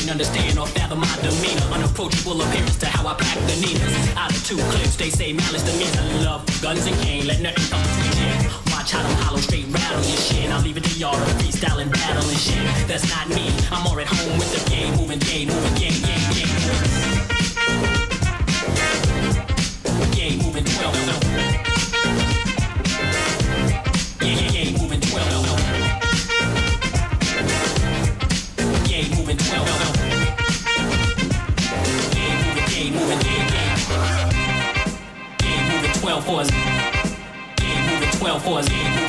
can't understand or fathom my demeanor. Unapproachable appearance to how I pack the Ninas. Out of two clips, they say malice demeans I love guns and cane, let nothing come between Watch how them hollow straight rattle your shit. I'll leave it to y'all to freestyle and battle and shit. That's not me. I'm more at home with the game, moving game, moving game. 12 for us. Yeah, moving 12 for us. Yeah, moving, yeah,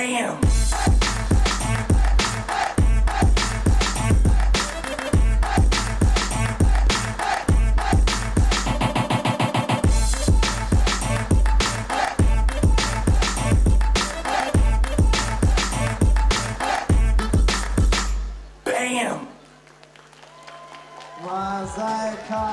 Bam! Bam! Mosaika